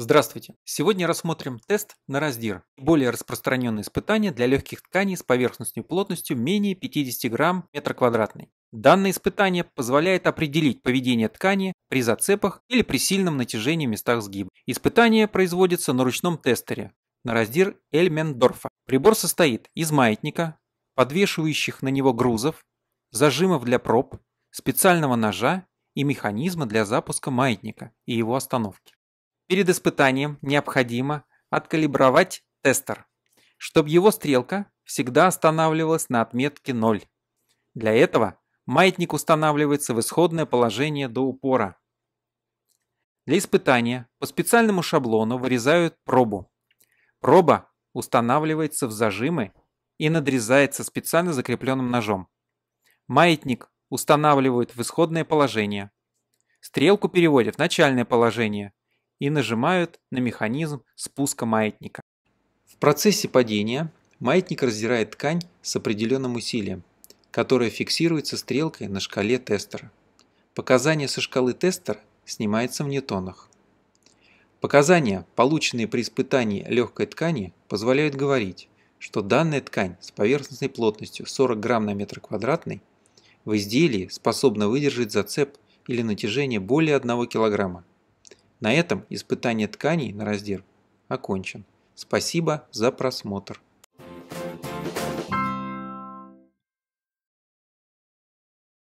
Здравствуйте! Сегодня рассмотрим тест на раздир. Более распространенное испытание для легких тканей с поверхностной плотностью менее 50 грамм метр квадратный. Данное испытание позволяет определить поведение ткани при зацепах или при сильном натяжении в местах сгиба. Испытание производится на ручном тестере на раздир Эльмендорфа. Прибор состоит из маятника, подвешивающих на него грузов, зажимов для проб, специального ножа и механизма для запуска маятника и его остановки. Перед испытанием необходимо откалибровать тестер, чтобы его стрелка всегда останавливалась на отметке 0. Для этого маятник устанавливается в исходное положение до упора. Для испытания по специальному шаблону вырезают пробу. Проба устанавливается в зажимы и надрезается специально закрепленным ножом. Маятник устанавливают в исходное положение. Стрелку переводят в начальное положение и нажимают на механизм спуска маятника. В процессе падения маятник раздирает ткань с определенным усилием, которое фиксируется стрелкой на шкале тестера. Показания со шкалы тестера снимаются в ньютонах. Показания, полученные при испытании легкой ткани, позволяют говорить, что данная ткань с поверхностной плотностью 40 грамм на метр квадратный в изделии способна выдержать зацеп или натяжение более 1 килограмма. На этом испытание тканей на раздел окончен. Спасибо за просмотр.